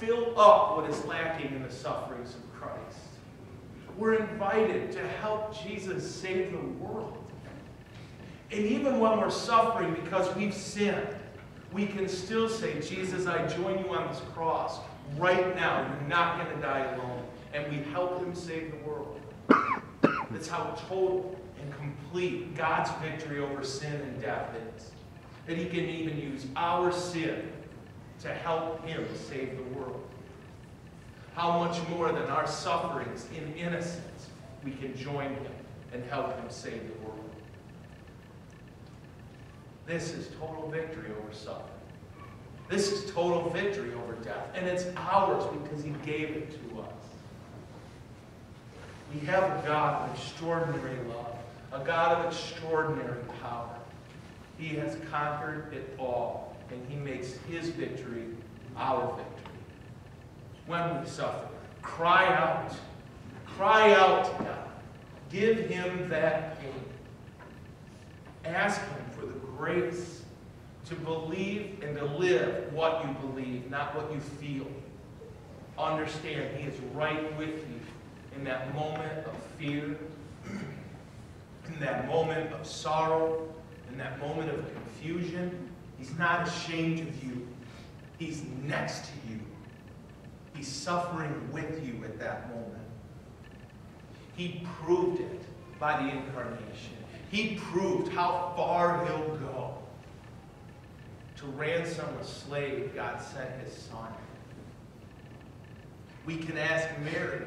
fill up what is lacking in the sufferings of Christ. We're invited to help Jesus save the world. And even when we're suffering because we've sinned, we can still say, Jesus, I join you on this cross right now. You're not going to die alone. And we help him save the world. That's how total and complete God's victory over sin and death is. That he can even use our sin to help him save the world. How much more than our sufferings in innocence we can join him and help him save the world. This is total victory over suffering. This is total victory over death. And it's ours because he gave it to us. We have a God of extraordinary love, a God of extraordinary power. He has conquered it all, and he makes his victory our victory. When we suffer, cry out. Cry out to God. Give him that pain. Ask him for the grace to believe and to live what you believe, not what you feel. Understand he is right with you in that moment of fear, in that moment of sorrow, in that moment of confusion. He's not ashamed of you. He's next to you. He's suffering with you at that moment. He proved it by the incarnation. He proved how far he'll go. To ransom a slave, God sent his son. We can ask Mary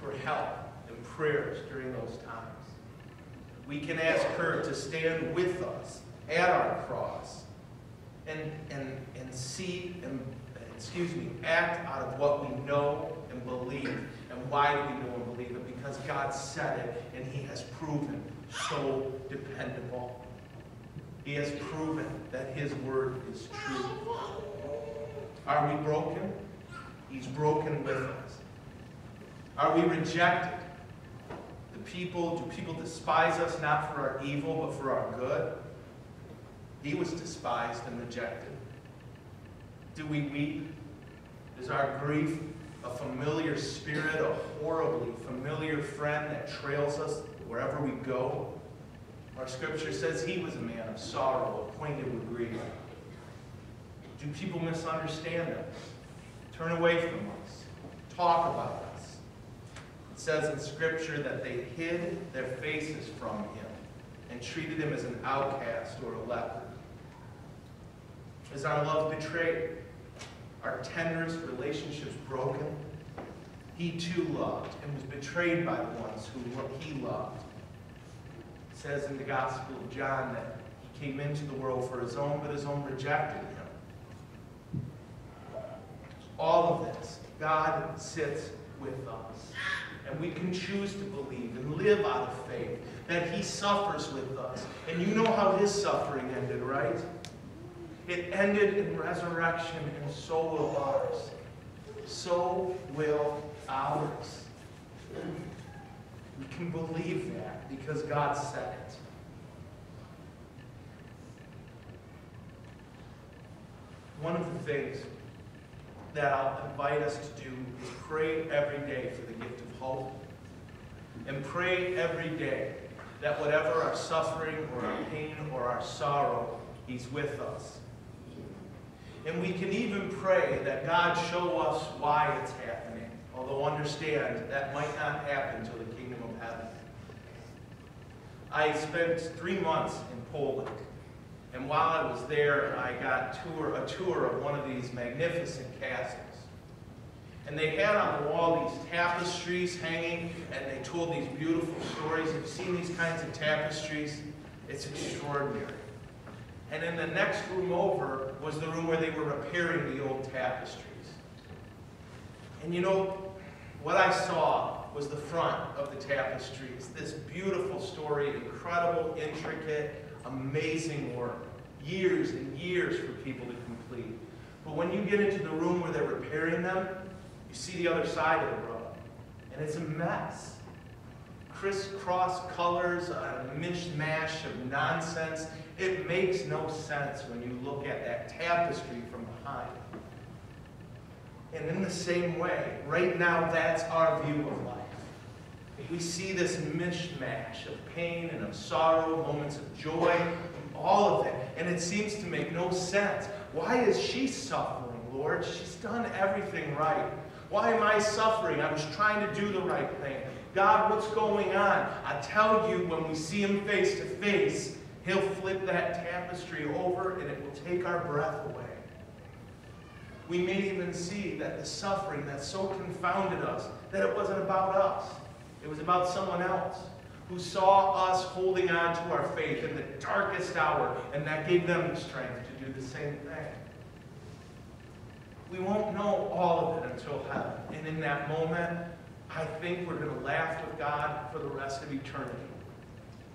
for help and prayers during those times. We can ask her to stand with us at our cross and, and, and see and, excuse me, act out of what we know and believe. And why do we know and believe it? Because God said it and he has proven so dependable. He has proven that his word is true. Are we broken? He's broken with us. Are we rejected? The people, do people despise us not for our evil, but for our good? He was despised and rejected. Do we weep? Is our grief a familiar spirit, a horribly familiar friend that trails us wherever we go? Our scripture says he was a man of sorrow, acquainted with grief. Do people misunderstand us? Turn away from us? Talk about us? It says in scripture that they hid their faces from him and treated him as an outcast or a leper. Is our love betrayed? Our tenderest relationships broken? He too loved and was betrayed by the ones who he loved. It says in the Gospel of John that he came into the world for his own, but his own rejected him. All of this, God sits with us. And we can choose to believe and live out of faith that he suffers with us. And you know how his suffering ended, right? It ended in resurrection, and so will ours. So will ours. We can believe that because God said it. One of the things that I'll invite us to do is pray every day for the gift of hope. And pray every day that whatever our suffering or our pain or our sorrow, He's with us. And we can even pray that God show us why it's happening. Although understand that might not happen until the kingdom of heaven. I spent three months in Poland. And while I was there, I got tour, a tour of one of these magnificent castles. And they had on the wall these tapestries hanging, and they told these beautiful stories. Have seen these kinds of tapestries? It's extraordinary. And in the next room over was the room where they were repairing the old tapestries. And you know, what I saw was the front of the tapestries. This beautiful story, incredible, intricate, amazing work. Years and years for people to complete. But when you get into the room where they're repairing them, you see the other side of the road. And it's a mess. Crisscross colors, a mishmash of nonsense. It makes no sense when you look at that tapestry from behind. And in the same way, right now, that's our view of life. We see this mishmash of pain and of sorrow, moments of joy, all of it. And it seems to make no sense. Why is she suffering, Lord? She's done everything right. Why am I suffering? I was trying to do the right thing. God, what's going on? I tell you, when we see him face to face, he'll flip that tapestry over and it will take our breath away. We may even see that the suffering that so confounded us, that it wasn't about us. It was about someone else who saw us holding on to our faith in the darkest hour, and that gave them the strength to do the same thing. We won't know all of it until heaven. And in that moment, I think we're going to laugh with God for the rest of eternity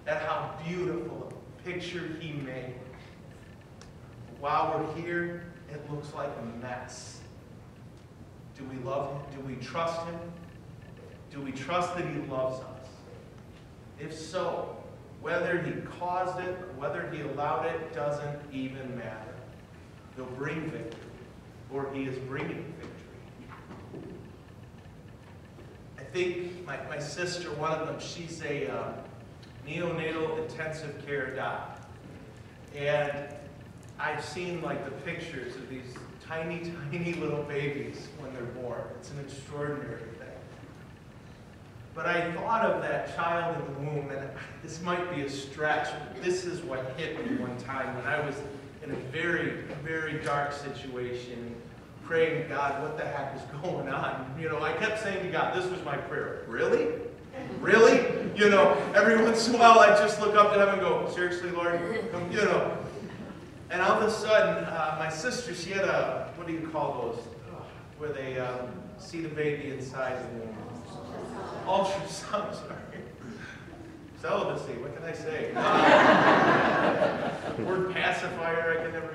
at how beautiful a picture He made. While we're here, it looks like a mess. Do we love Him? Do we trust Him? Do we trust that He loves us? If so, whether He caused it or whether He allowed it doesn't even matter. He'll bring victory, or He is bringing victory. I think my, my sister, one of them, she's a uh, neonatal intensive care doc. And I've seen like the pictures of these tiny, tiny little babies when they're born. It's an extraordinary thing. But I thought of that child in the womb, and this might be a stretch, but this is what hit me one time when I was in a very, very dark situation, praying, to God, what the heck is going on? You know, I kept saying to God, this was my prayer. Really? Really? You know, every once in a while I just look up to heaven and go, seriously, Lord? You know. And all of a sudden, uh, my sister, she had a, what do you call those? Where they um, see the baby inside womb ultrasound, sorry. Celibacy, what can I say? Word pacifier, I can never.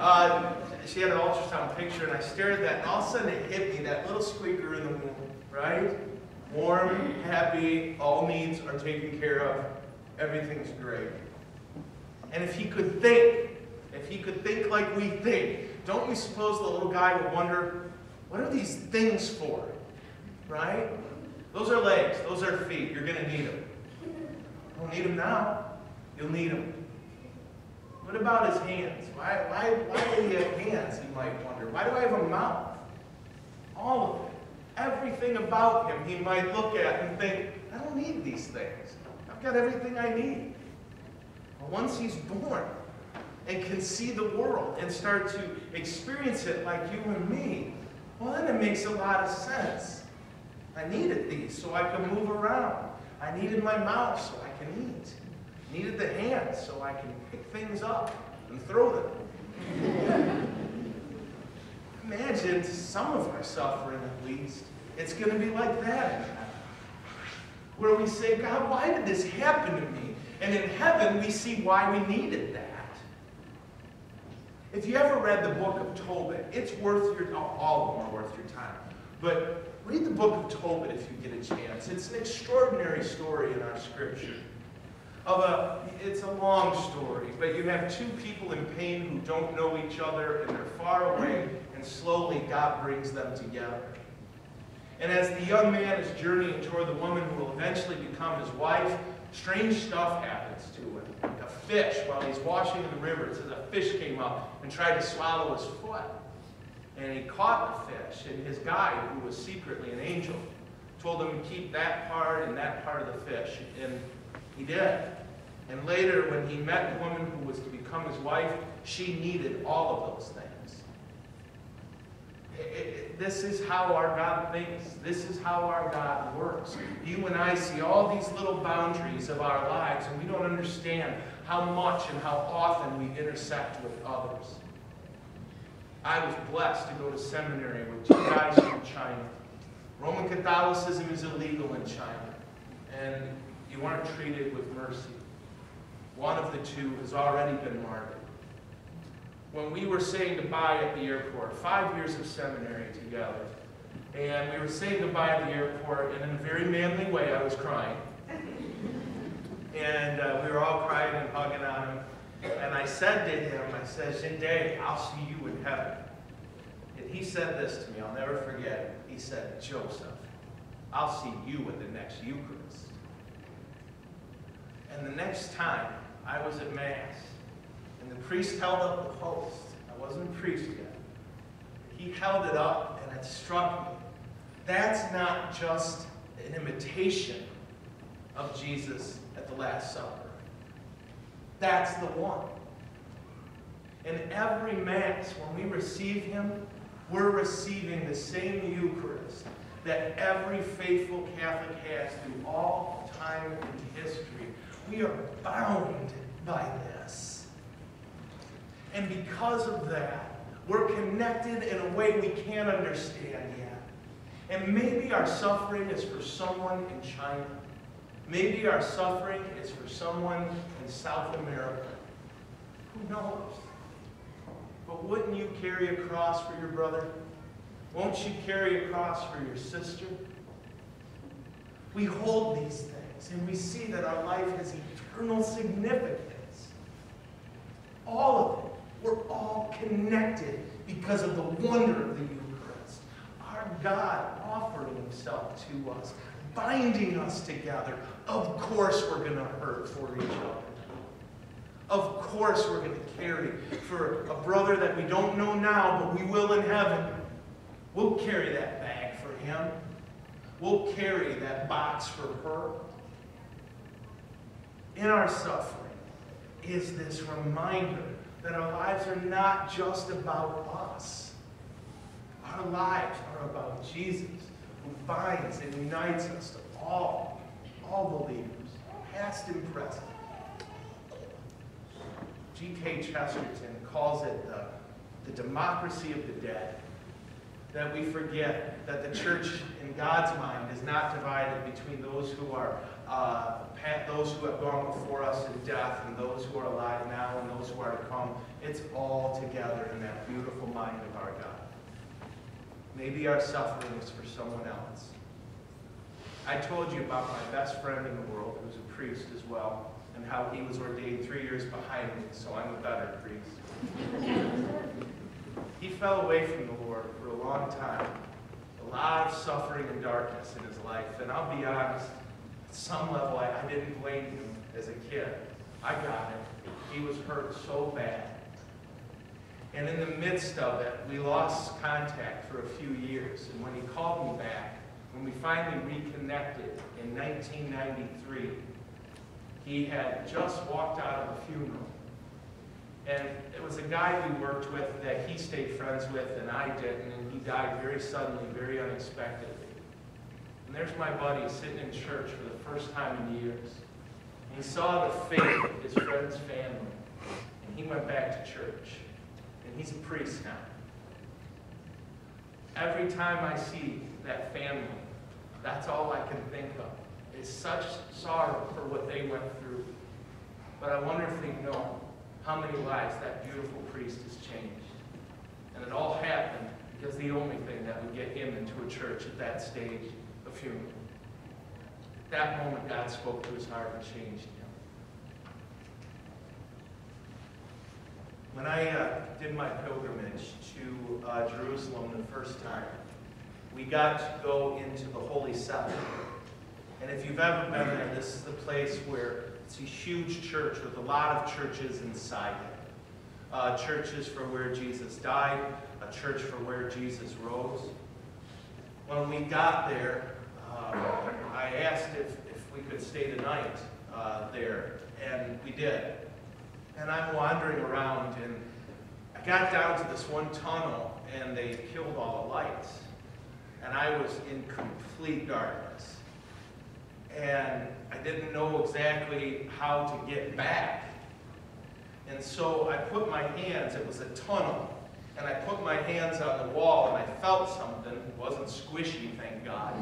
Uh, she had an ultrasound picture, and I stared at that, and all of a sudden it hit me that little squeaker in the womb, right? Warm, happy, all needs are taken care of, everything's great. And if he could think, if he could think like we think, don't you suppose the little guy would wonder, what are these things for? Right? Those are legs. Those are feet. You're going to need them. You don't need them now. You'll need them. What about his hands? Why, why, why do he have hands, you might wonder? Why do I have a mouth? All of it. Everything about him he might look at and think, I don't need these things. I've got everything I need. But once he's born and can see the world and start to experience it like you and me, well, then it makes a lot of sense. I needed these so I could move around. I needed my mouth so I can eat. I needed the hands so I can pick things up and throw them. Imagine some of our suffering at least. It's going to be like that Where we say, God, why did this happen to me? And in heaven, we see why we needed that. If you ever read the book of Tobit, it's worth your, all of them are worth your time. But Read the book of Tobit if you get a chance. It's an extraordinary story in our scripture. Of a, it's a long story, but you have two people in pain who don't know each other and they're far away, and slowly God brings them together. And as the young man is journeying toward the woman who will eventually become his wife, strange stuff happens to him. Like a fish, while he's washing in the river, says a fish came up and tried to swallow his foot and he caught the fish. And his guide, who was secretly an angel, told him to keep that part and that part of the fish. And he did. And later, when he met the woman who was to become his wife, she needed all of those things. It, it, this is how our God thinks. This is how our God works. You and I see all these little boundaries of our lives, and we don't understand how much and how often we intersect with others. I was blessed to go to seminary with two guys from China. Roman Catholicism is illegal in China, and you aren't treated with mercy. One of the two has already been martyred. When we were saying goodbye at the airport, five years of seminary together, and we were saying goodbye at the airport, and in a very manly way, I was crying. And uh, we were all crying and hugging on him. And I said to him, I said, Zinde, I'll see you heaven. It he said this to me, I'll never forget. He said, Joseph, I'll see you at the next Eucharist. And the next time I was at Mass, and the priest held up the host. I wasn't a priest yet. He held it up, and it struck me. That's not just an imitation of Jesus at the Last Supper. That's the one. In every Mass, when we receive Him, we're receiving the same Eucharist that every faithful Catholic has through all time and history. We are bound by this. And because of that, we're connected in a way we can't understand yet. And maybe our suffering is for someone in China. Maybe our suffering is for someone in South America. Who knows? But wouldn't you carry a cross for your brother? Won't you carry a cross for your sister? We hold these things and we see that our life has eternal significance. All of it. We're all connected because of the wonder of the Eucharist. Our God offering himself to us, binding us together. Of course we're going to hurt for each other. Of course we're going to carry for a brother that we don't know now, but we will in heaven. We'll carry that bag for him. We'll carry that box for her. In our suffering is this reminder that our lives are not just about us. Our lives are about Jesus, who binds and unites us to all, G.K. Chesterton calls it the, the democracy of the dead. That we forget that the church, in God's mind, is not divided between those who are uh, those who have gone before us in death and those who are alive now and those who are to come. It's all together in that beautiful mind of our God. Maybe our suffering is for someone else. I told you about my best friend in the world who's a priest as well and how he was ordained three years behind me, so I'm a better priest. he fell away from the Lord for a long time. A lot of suffering and darkness in his life. And I'll be honest, at some level, I, I didn't blame him as a kid. I got it. He was hurt so bad. And in the midst of it, we lost contact for a few years. And when he called me back, when we finally reconnected in 1993, he had just walked out of a funeral. And it was a guy we worked with that he stayed friends with and I didn't, and he died very suddenly, very unexpectedly. And there's my buddy sitting in church for the first time in years. And he saw the fate of his friend's family, and he went back to church. And he's a priest now. Every time I see that family, that's all I can think of is such sorrow for what they went through. But I wonder if they know how many lives that beautiful priest has changed. And it all happened because the only thing that would get him into a church at that stage, a funeral. That moment, God spoke to his heart and changed him. When I uh, did my pilgrimage to uh, Jerusalem the first time, we got to go into the Holy Sepulchre. And if you've ever been there, this is the place where it's a huge church with a lot of churches inside it. Uh, churches for where Jesus died, a church for where Jesus rose. When we got there, uh, I asked if, if we could stay the night uh, there, and we did. And I'm wandering around, and I got down to this one tunnel, and they killed all the lights. And I was in complete darkness and I didn't know exactly how to get back. And so I put my hands, it was a tunnel, and I put my hands on the wall and I felt something. It wasn't squishy, thank God.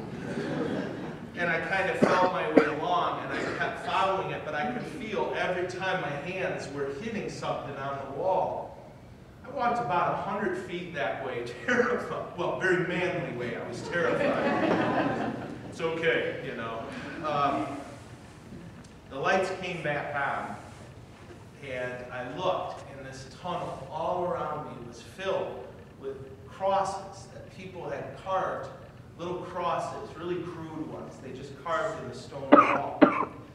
and I kind of felt my way along and I kept following it, but I could feel every time my hands were hitting something on the wall. I walked about 100 feet that way, terrified. Well, very manly way. I was terrified. it's okay, you know um, the lights came back on, and I looked, and this tunnel all around me was filled with crosses that people had carved, little crosses, really crude ones. They just carved in the stone wall.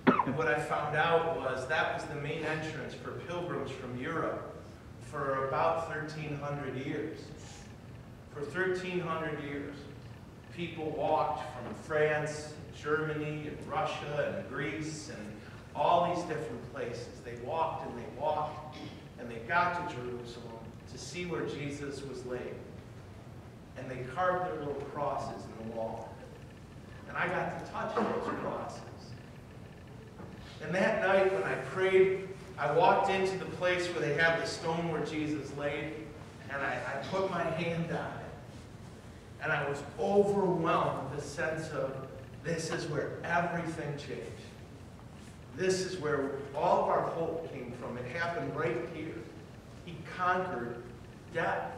And what I found out was that was the main entrance for pilgrims from Europe for about 1,300 years. For 1,300 years, people walked from France, Germany, and Russia, and Greece, and all these different places. They walked and they walked, and they got to Jerusalem to see where Jesus was laid. And they carved their little crosses in the wall. And I got to touch those crosses. And that night when I prayed, I walked into the place where they have the stone where Jesus laid, and I, I put my hand on it. And I was overwhelmed with the sense of this is where everything changed. This is where all of our hope came from. It happened right here. He conquered death.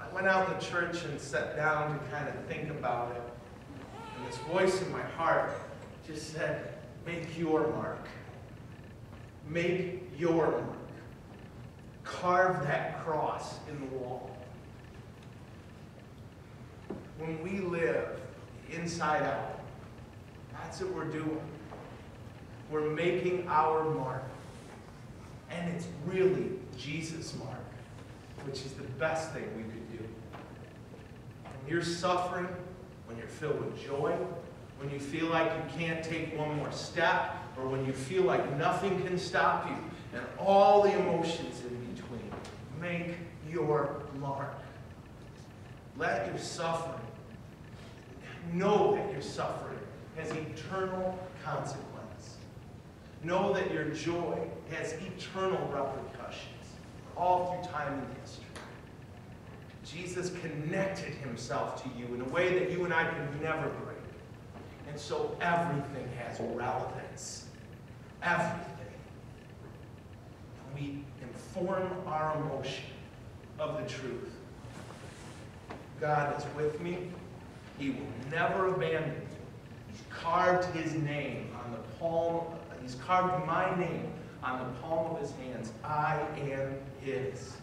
I went out to church and sat down to kind of think about it. And this voice in my heart just said, Make your mark. Make your mark. Carve that cross in the wall. When we live inside out, that's what we're doing. We're making our mark. And it's really Jesus' mark, which is the best thing we could do. When you're suffering, when you're filled with joy, when you feel like you can't take one more step, or when you feel like nothing can stop you, and all the emotions in between, make your mark. Let your suffering, know that your suffering has eternal consequence. Know that your joy has eternal repercussions all through time and history. Jesus connected himself to you in a way that you and I could never break. And so everything has relevance. Everything. And we inform our emotion of the truth. God is with me. He will never abandon me. He's carved his name on the palm He's carved my name on the palm of his hands. I am his.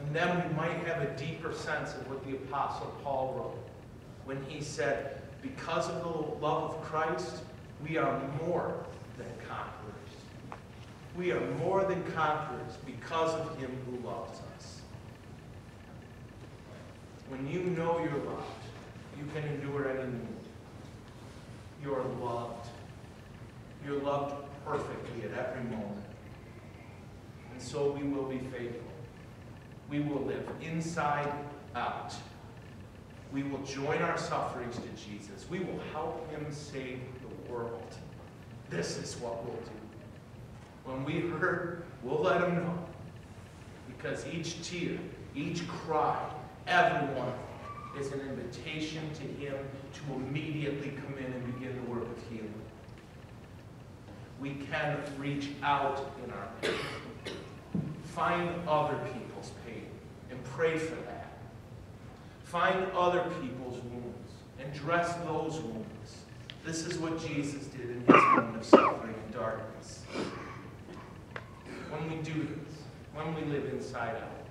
And then we might have a deeper sense of what the Apostle Paul wrote when he said, Because of the love of Christ, we are more than conquerors. We are more than conquerors because of him who loves us. When you know you're loved, you can endure any need. You're loved. You're loved perfectly at every moment. And so we will be faithful. We will live inside out. We will join our sufferings to Jesus. We will help him save the world. This is what we'll do. When we hurt, we'll let him know. Because each tear, each cry, every one is an invitation to him to immediately come in and begin the work of healing we can reach out in our pain. Find other people's pain and pray for that. Find other people's wounds and dress those wounds. This is what Jesus did in his moment of suffering and darkness. When we do this, when we live inside out,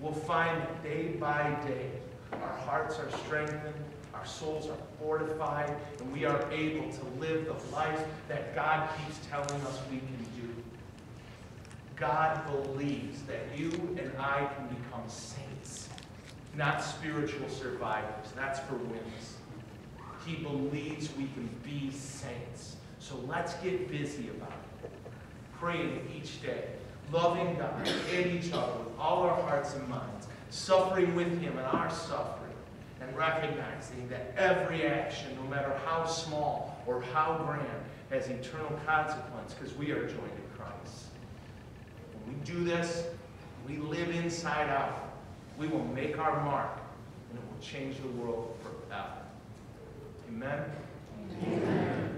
we'll find day by day our hearts are strengthened, our souls are fortified, and we are able to live the life that God keeps telling us we can do. God believes that you and I can become saints, not spiritual survivors. That's for wimps. He believes we can be saints. So let's get busy about it. Praying each day, loving God and each other with all our hearts and minds, suffering with Him in our suffering and recognizing that every action, no matter how small or how grand, has eternal consequence because we are joined in Christ. When we do this, we live inside out. We will make our mark, and it will change the world forever. Amen? Amen.